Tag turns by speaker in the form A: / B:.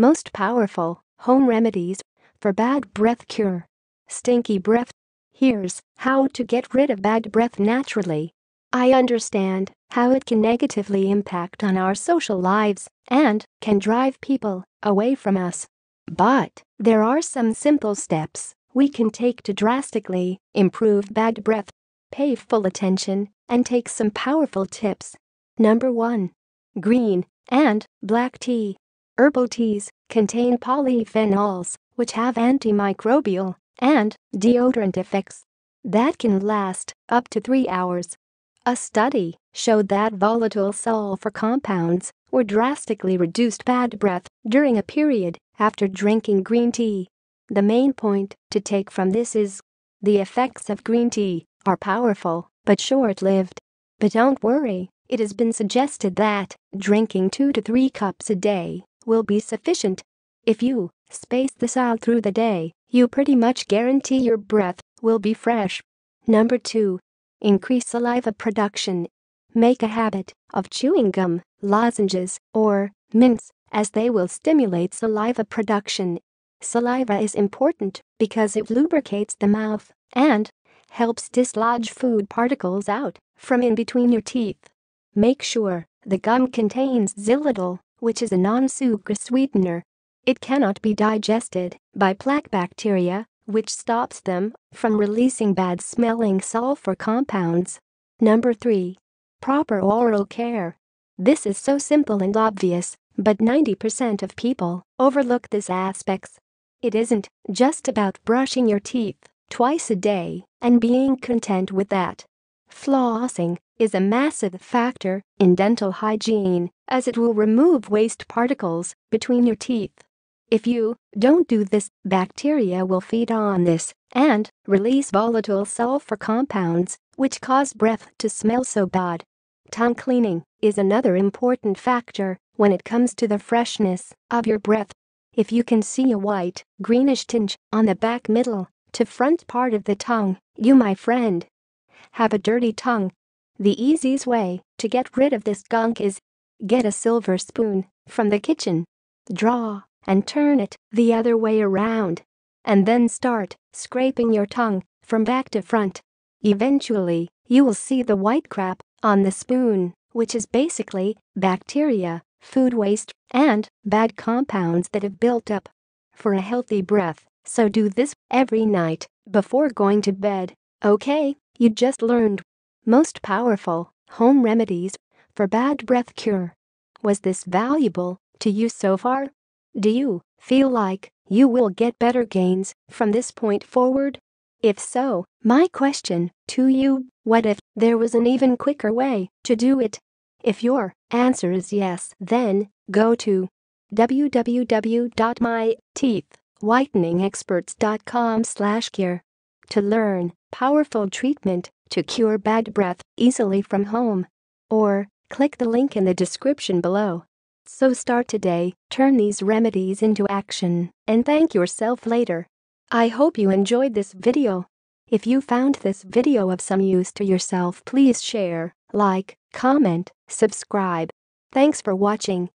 A: Most powerful home remedies for bad breath cure. Stinky breath. Here's how to get rid of bad breath naturally. I understand how it can negatively impact on our social lives and can drive people away from us. But there are some simple steps we can take to drastically improve bad breath. Pay full attention and take some powerful tips. Number 1. Green and black tea. Herbal teas contain polyphenols, which have antimicrobial and deodorant effects that can last up to three hours. A study showed that volatile sulfur compounds were drastically reduced bad breath during a period after drinking green tea. The main point to take from this is the effects of green tea are powerful but short lived. But don't worry, it has been suggested that drinking 2 to 3 cups a day will be sufficient. If you space this out through the day, you pretty much guarantee your breath will be fresh. Number 2. Increase saliva production. Make a habit of chewing gum, lozenges, or mints, as they will stimulate saliva production. Saliva is important because it lubricates the mouth and helps dislodge food particles out from in between your teeth. Make sure the gum contains xylitol, which is a non-sucrose sweetener. It cannot be digested by plaque bacteria, which stops them from releasing bad-smelling sulfur compounds. Number 3. Proper oral care. This is so simple and obvious, but 90% of people overlook this aspects. It isn't just about brushing your teeth twice a day and being content with that. Flossing is a massive factor in dental hygiene as it will remove waste particles between your teeth. If you don't do this, bacteria will feed on this and release volatile sulfur compounds, which cause breath to smell so bad. Tongue cleaning is another important factor when it comes to the freshness of your breath. If you can see a white, greenish tinge on the back middle to front part of the tongue, you, my friend, have a dirty tongue. The easiest way to get rid of this gunk is get a silver spoon from the kitchen. Draw and turn it the other way around. And then start scraping your tongue from back to front. Eventually, you will see the white crap on the spoon, which is basically bacteria, food waste, and bad compounds that have built up. For a healthy breath, so do this every night before going to bed. Okay, you just learned. Most powerful home remedies for bad breath cure. Was this valuable to you so far? Do you feel like you will get better gains from this point forward? If so, my question to you what if there was an even quicker way to do it? If your answer is yes, then go to www.myteethwhiteningexperts.com slash cure to learn powerful treatment to cure bad breath easily from home. Or click the link in the description below. So start today, turn these remedies into action, and thank yourself later. I hope you enjoyed this video. If you found this video of some use to yourself please share, like, comment, subscribe. Thanks for watching.